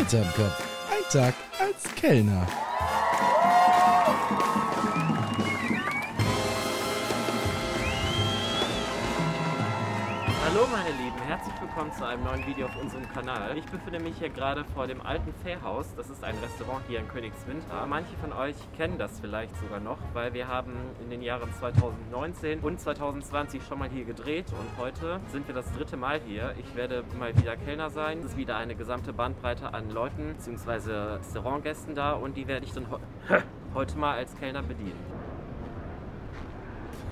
Filter im Kopf. Ein Tag als Kellner. Hallo meine Lieben, herzlich willkommen zu einem neuen Video auf unserem Kanal. Ich befinde mich hier gerade vor dem alten Fährhaus. Das ist ein Restaurant hier in Königswinter. Manche von euch kennen das vielleicht sogar noch, weil wir haben in den Jahren 2019 und 2020 schon mal hier gedreht und heute sind wir das dritte Mal hier. Ich werde mal wieder Kellner sein. Es ist wieder eine gesamte Bandbreite an Leuten bzw. Restaurantgästen da und die werde ich dann he heute mal als Kellner bedienen.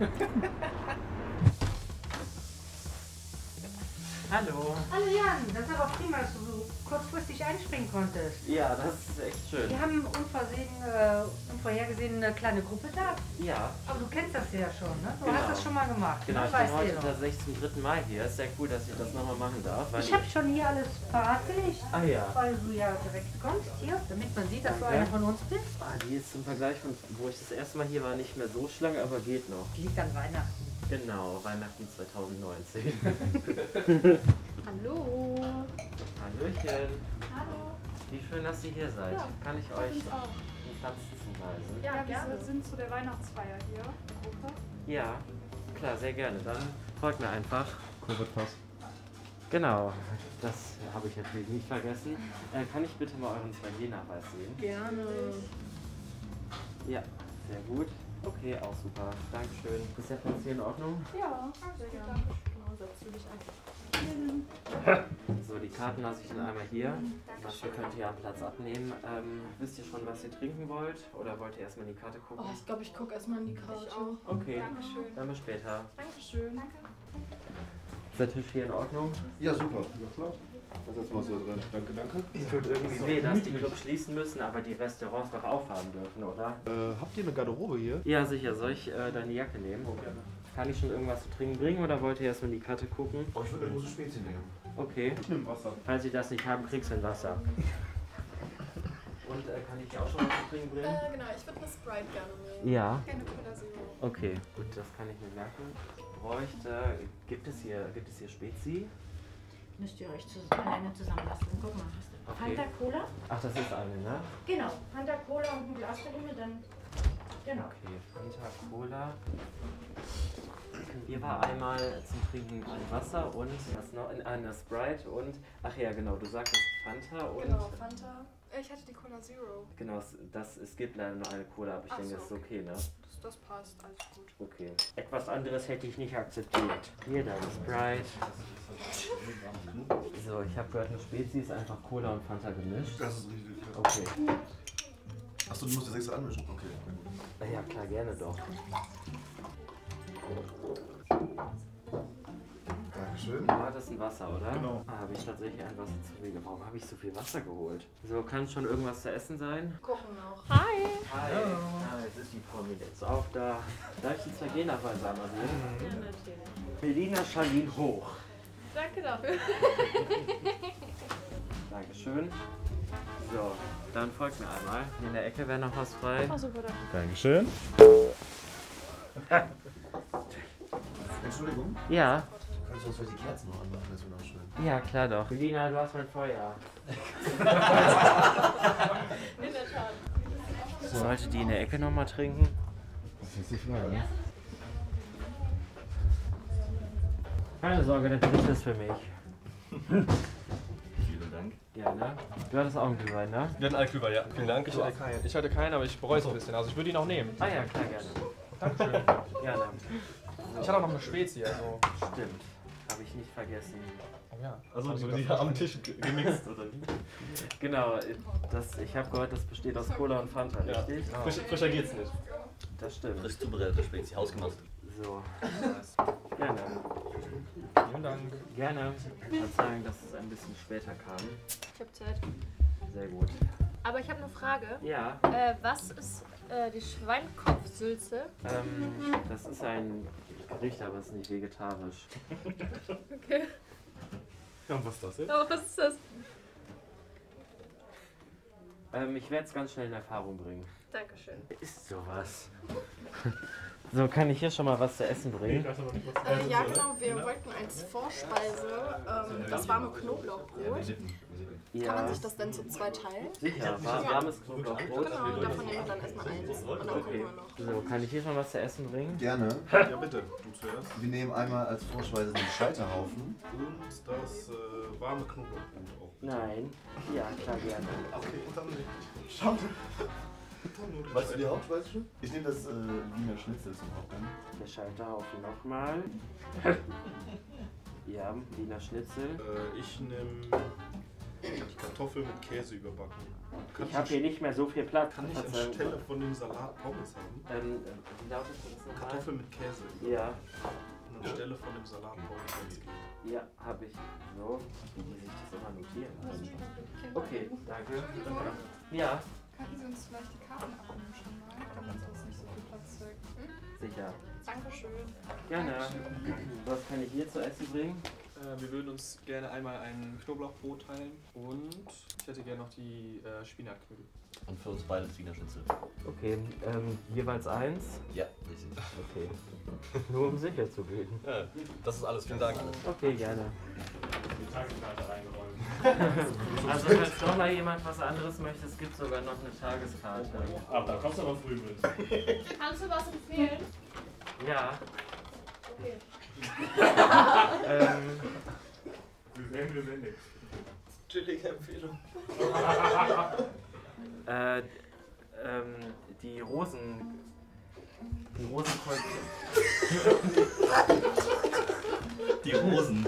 Hallo. Hallo Jan, das ist aber prima, dass du so kurzfristig einspringen konntest. Ja, das ist echt schön. Wir haben unversehen, äh, unvorhergesehen eine kleine Gruppe da. Ja, Aber du kennst das ja schon, ne? Du Genau. hast das schon mal gemacht. Genau, ich bin du heute tatsächlich zum dritten Mal hier. Ist sehr cool, dass ich das nochmal machen darf. weil Ich habe schon hier alles parat gelegt, Ah ja. weil du ja direkt kommst hier, damit man sieht, dass du Danke. einer von uns bist. Ah, die ist im Vergleich von wo ich das erste Mal hier war nicht mehr so schlank, aber geht noch. Die liegt an Weihnachten. Genau, Weihnachten 2019. Hallo. Hallöchen. Hallo. Wie schön, dass ihr hier seid. Ja, Kann ich euch einen Platz zuweisen? Ja, Ja, wir wir sind zu der Weihnachtsfeier hier. Gruppe. Ja, klar, sehr gerne. Dann folgt mir einfach. Covid-Pass. Genau, das habe ich natürlich nicht vergessen. Äh, kann ich bitte mal euren 2G-Nachweis sehen? Gerne. Ja, sehr gut. Okay, auch super. Dankeschön. Ist der Platz hier in Ordnung? Ja, sehr gerne. Genau, setzt du dich einfach. So, die Karten lasse ich dann einmal hier. Dafür könnt ihr am Platz abnehmen. Ähm, wisst ihr schon, was ihr trinken wollt? Oder wollt ihr erstmal in die Karte gucken? Oh, ich glaube, ich gucke erstmal in die Karte. Okay, Dankeschön. dann bis später. Dankeschön. Ist der Tisch hier in Ordnung? Ja, super. Ja, klar. Da setzen wir uns hier drin. Danke, danke. Es tut irgendwie weh, dass die Clubs schließen müssen, aber die Restaurants doch aufhaben dürfen, oder? Äh, habt ihr eine Garderobe hier? Ja, sicher. Soll ich äh, deine Jacke nehmen? Kann ich schon irgendwas zu trinken bringen oder wollt ihr erstmal in die Karte gucken? Oh, ich würde eine große Spezie nehmen. Okay. Ich nehme Wasser. Falls ihr das nicht haben, kriegst du ein Wasser. Und äh, kann ich dir auch schon was zu trinken bringen? Äh, genau, ich würde eine Sprite gerne nehmen. Ja. Gerne Cola Zero. Okay, gut, das kann ich mir merken. Ich bräuchte, gibt es hier, gibt es hier Spezi? Müsst ihr euch zus alleine zusammenlassen. Guck mal, hast du Okay. Fanta Cola? Ach, das ist eine, ne? Genau, Fanta Cola und ein Glas dahin, dann. Genau. Okay, Fanta Cola. Hier war einmal zum Trinken ein Wasser und was noch? Eine Sprite und, ach ja, genau, du sagtest Fanta und. Genau, Fanta. Ich hatte die Cola Zero. Genau, es- das, es gibt leider nur eine Cola, aber ich Ach denke, so, das ist okay, ne? Das, passt, alles gut. Okay. Etwas anderes hätte ich nicht akzeptiert. Hier deine Sprite. So, ich habe gehört, eine Spezies ist einfach Cola und Fanta gemischt. Das ist richtig. Ja. Okay. Achso, du musst das extra anmischen. Okay. Na Ja, klar, gerne doch. Dankeschön. War das ein Wasser, oder? Genau. Ah, habe ich tatsächlich ein Wasser zu viel. Warum habe ich so viel Wasser geholt? So, kann schon irgendwas zu essen sein? Gucken noch. Hi! Hi! Ah, jetzt ist die Prominenz auch da. Darf ich die zwei G-Nachweise einmal sehen? Ja, natürlich. Melina Schalin hoch. Danke dafür. Dankeschön. So, dann folgt mir einmal. Hier in der Ecke wäre noch was frei. Oh, super, danke. Dankeschön. Entschuldigung. Ja, Uns vielleicht die Kerzen noch anmachen? Das wäre noch schön. ja, klar doch. Melina, du hast mein Feuer. Sollte die in der Ecke nochmal trinken? Das ist die Frage. ne? Keine Sorge, der Bericht ist für mich. Vielen Dank. Gerne. Du hattest auch einen Glühwein, ne? Wir hatten Alküber, ja. Vielen Dank. Ich hatte keinen. Ich hatte keinen, aber ich bereue es ein bisschen. Also ich würde ihn auch nehmen. Ah ja, klar, gerne. Dankeschön. Gerne. Ich hatte auch noch eine Spezie, also. Stimmt. Habe ich nicht vergessen. Ja. Also, Also die die am Tisch gemixt, oder wie? Genau, das, ich habe gehört, das besteht aus Cola und Fanta, Ja. richtig? Frisch, frischer geht's nicht. Das stimmt. Frisch zubereitete Spezie, hausgemacht. So, gerne. Vielen Dank. Gerne. Verzeihung, dass es ein bisschen später kam. Ich habe Zeit. Sehr gut. Aber ich habe eine Frage. Ja, Äh, was ist äh, die Schweinkopfsülze? ähm, das ist ein Gericht, aber es ist nicht vegetarisch. Okay. Ja, und was ist das jetzt? Aber was ist das? Ähm, ich werde es ganz schnell in Erfahrung bringen. Dankeschön. Ist sowas. So, kann ich hier schon mal was zu essen bringen? Äh, ja, genau. Wir wollten als Vorspeise ähm, das warme Knoblauchbrot. Ja, Kann man sich das denn zu zwei teilen? sicher. War, warmes Knoblauchbrot. Genau, und davon nehmen wir dann erstmal eins. Und dann gucken wir noch. So, kann ich hier schon was zu essen bringen? Gerne. Ja, bitte. Du zuerst. Wir nehmen einmal als Vorspeise den Scheiterhaufen. Und das äh, warme Knoblauchbrot auch. Nein. Ja, klar, gerne. Okay, und dann nicht. Schade. Weißt du die Hauptspeise schon? Ich nehme das äh, Wiener Schnitzel zum Hauptgang. Der Scheiterhaufen nochmal. Ja, Wiener Schnitzel. Äh, ich nehme Kartoffel mit Käse überbacken. Kann Ich habe hier nicht mehr so viel Platz. Kann ich anstelle von dem Salat Pommes haben? Ähm, äh, wie lautet das nochmal? Kartoffel mit Käse. Ja, Und anstelle von dem Salat Pommes, wenn es geht. ja, habe ich. So, wie die sich das immer notieren. Okay, danke. Ja, Könnten Sie uns vielleicht die Karten abnehmen schon mal, damit sonst nicht so viel Platz weg. sicher. Dankeschön. Gerne. Was kann ich hier zu essen bringen? Äh, wir würden uns gerne einmal ein Knoblauchbrot teilen und ich hätte gerne noch die äh, Spinatknödel. Und für uns beide das Wiener Schnitzel. Okay, ähm, jeweils eins. Ja, richtig. Okay. Nur um sicher zu gehen. Ja, das ist alles. Vielen Dank. Okay, gerne. Also falls doch mal jemand was anderes möchte, es gibt sogar noch eine Tageskarte. Ah, da kommst du aber früh mit. Kannst du was empfehlen? Ja. Okay. Ähm, Wir sehen, wir sehen nichts. Chillige Empfehlung. äh, ähm, die Rosen. Die Rosenkohl. Die Rosen.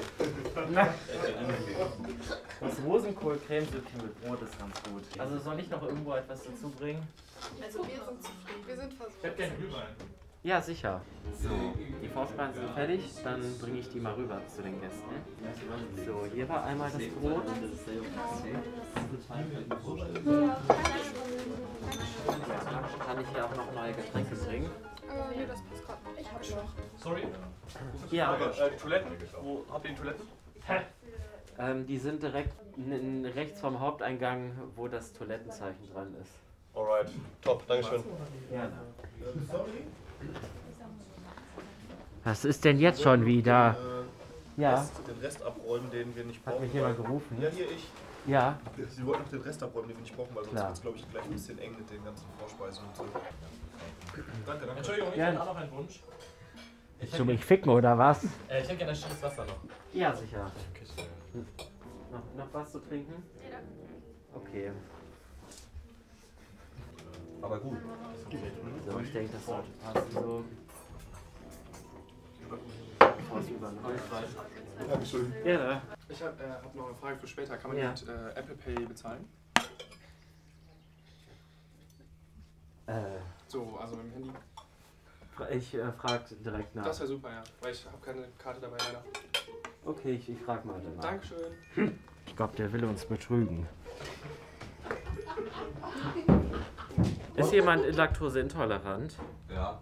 Das Rosenkohl-Cremesüppchen mit Brot ist ganz gut. Also soll ich noch irgendwo etwas dazu bringen? Also wir sind zufrieden. Wir sind versorgt. Ich hätte gerne Glühwein. Ja, sicher. So, die Vorspeisen sind fertig, dann bringe ich die mal rüber zu den Gästen. So, hier war einmal das Brot. Ja, kann ich hier auch noch neue Getränke bringen? Äh, nee, das passt gerade nicht. Ich hab noch. Sorry. Ja, Äh, Toiletten? Wo habt ihr Toiletten? ähm, die sind direkt rechts vom Haupteingang, wo das Toilettenzeichen dran ist. Alright, top, Dankeschön. Gerne. Was ist denn jetzt schon wieder? Äh, Ja, Rest, den Rest abräumen, den wir nicht brauchen. hat mich jemand gerufen? Ja, hier ich. Ja, Sie wollten noch den Rest abräumen, den wir nicht brauchen, weil sonst wird es, glaube ich, gleich ein bisschen eng mit den ganzen Vorspeisen und so. Danke, danke. Entschuldigung, ich Gerne. hätte auch noch einen Wunsch. Ich zu hätte, mich ficken oder was? äh, ich hätte gerne ein stilles Wasser noch. Ja, sicher. Noch, noch was zu trinken? Okay. Aber gut. So, ich denke, das sollte passen. So. Bevor es überläuft. Dankeschön. Gerne. Ich habe äh, hab noch eine Frage für später. Kann man Ja. mit äh, Apple Pay bezahlen? Äh, So, also mit dem Handy. ich äh, frag direkt nach. Das wäre super, ja. Weil ich habe keine Karte dabei leider. Okay, ich, ich frag mal danach. Dankeschön. Ich glaube, der will uns betrügen. Ist jemand laktoseintolerant? Ja.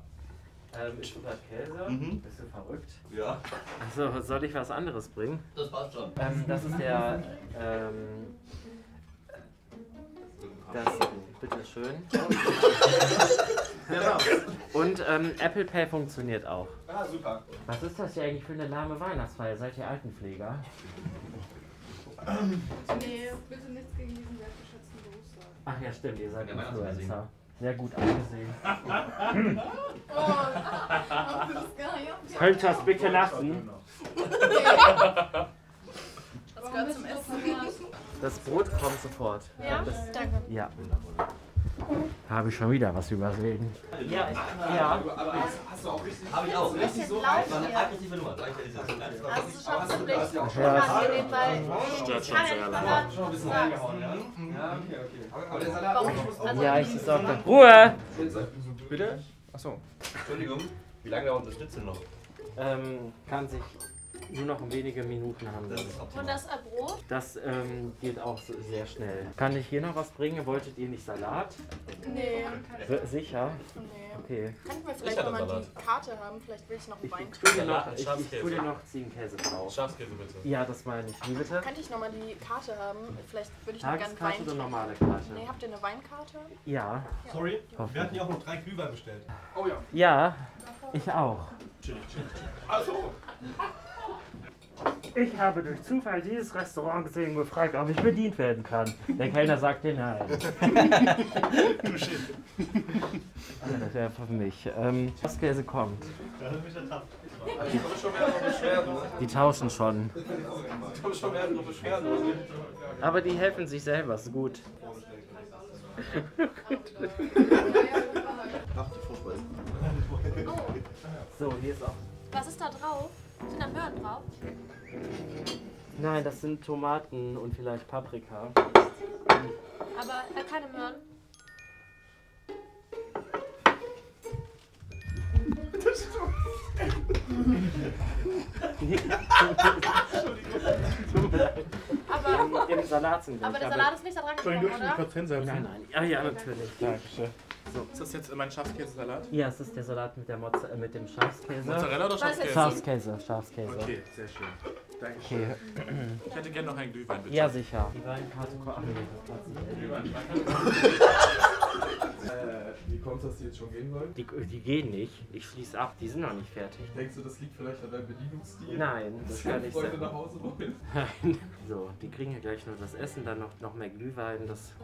Ähm, ist das Käse? Mhm. Bist du verrückt? Ja. Also, soll ich was anderes bringen? Das passt schon. Ähm, das ist der. Ähm, das. Bitteschön. Und ähm, Apple Pay funktioniert auch. Ah, super. Was ist das hier eigentlich für eine lahme Weihnachtsfeier? Seid ihr Altenpfleger? Nee, bitte nichts gegen diesen wertgeschätzten Beruf sagen. Ach ja, stimmt, ihr seid Ja. Influencer. Sehr gut angesehen. Könnt ihr das bitte lassen? Das gehört zum Essen. Das Brot kommt sofort. Ja, Das, danke. ja. Habe ich schon wieder was übersehen. Ja, ja. Habe ich auch. Bisschen laut War eine aggressive Nummer. klar. Das ist schon ziemlich Ja. unangenehm, weil ja nicht mehr hören. Schon ein bisschen reingehauen, ja? Ja, okay, okay. Aber der Salat Warum? Also, Ja, ich ist auch da. Ruhe! Bitte? Achso. Entschuldigung. Wie lange dauert das Schnitzel noch? Ähm, kann sich nur noch wenige Minuten haben. Optimal. Und das Brot? Das ähm, geht auch so- sehr schnell. Kann ich hier noch was bringen? Wolltet ihr nicht Salat? Nee, Sicher? nee. Okay. Könnten wir vielleicht nochmal die Karte haben? Vielleicht will ich noch Ich Wein. tue dir noch, Salat, ich, ich tue dir noch Ziegenkäse drauf. Schafskäse bitte. Ja, das meine ich. Wie bitte? Könnte ich nochmal die Karte haben? Vielleicht würde ich noch gerne Tageskarte oder Wein. normale Karte? Nee, habt ihr eine Weinkarte? Ja. Sorry, Hoffen. wir hatten ja auch noch drei Glühwein bestellt. Oh ja. Ja, ich auch. Chillig, chillig. Also, Ich habe durch Zufall dieses Restaurant gesehen und gefragt, ob ich bedient werden kann. Der Kellner sagte nein. Ah, das wäre für mich. Ähm, kommt. Schon mehrere Beschwerden. Die tauschen schon. Aber die helfen sich selber, ist gut. Ach, die Vorspeise. So, hier ist auch. Was ist da drauf? Sind da Möhren drauf? Nein, das sind Tomaten und vielleicht Paprika. Aber äh, keine Möhren. Aber, Im Salat sind aber der Salat ist nicht da dran gekommen, oder? kurz? Nein, nein. Ja, ja, natürlich. Dankeschön. Ist das jetzt mein Schafskäsesalat? Ja, es ist der Salat mit, der Mozza äh, mit dem Schafskäse. Mozzarella oder Schafskäse? Schafskäse, Schafskäse. Okay, sehr schön. Dankeschön. Okay. Ich hätte gerne noch einen Glühwein, bitte. Ja, sicher. Die Weinkarte kommt. Ach nee, Äh, wie kommt das, dass die jetzt schon gehen wollen? die, die gehen nicht. Ich schließe ab. Die sind noch nicht fertig. Denkst du, das liegt vielleicht an deinem Bedienungsstil? Nein, das kann nicht sein. nach Hause wollen? Nein. So, die kriegen ja gleich nur das Essen, dann noch, noch mehr Glühwein. Das,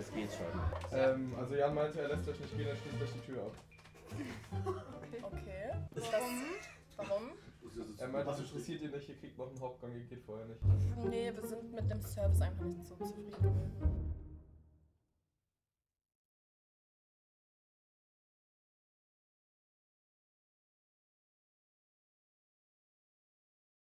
das geht schon. Ähm, also Jan meinte, er lässt euch nicht gehen, er schließt euch die Tür ab. Okay. Warum? Warum? Er meinte, das interessiert ihn nicht, ihr kriegt noch einen Hauptgang, ihr geht vorher nicht. Nee, wir sind mit dem Service einfach nicht so zufrieden.